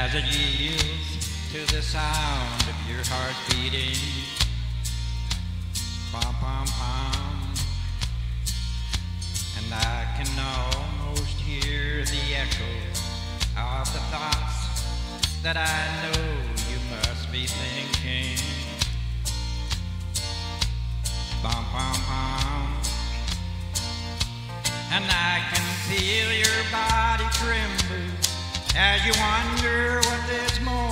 as it yields to the sound of your heart beating. Pom pom pom. And I can almost hear the echo of the thoughts that I know you must be thinking. Pom pom pom. And I can feel your body tremble as you wonder what this moment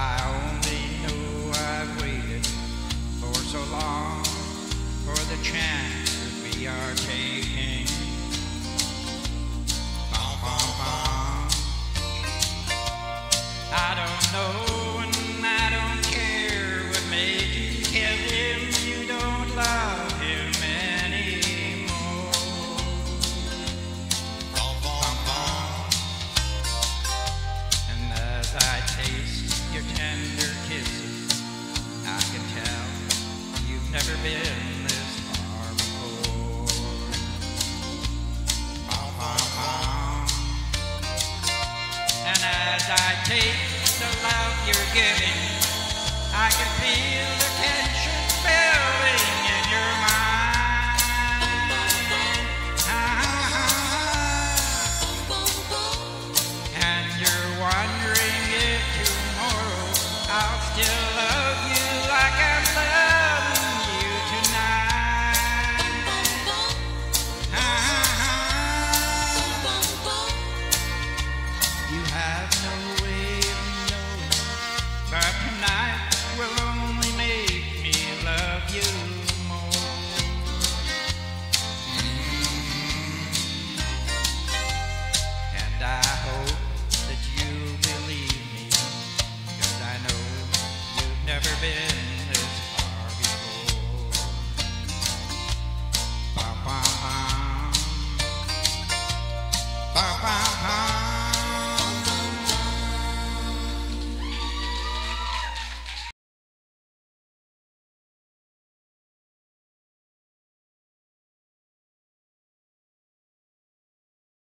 I only know I've waited for so long for the chance that we are taking. Pom pom pom. I don't never been this far before. Pom pom pom. And as I taste the love you're giving, I can feel the tension building in your mind. And you're wondering if tomorrow I'll still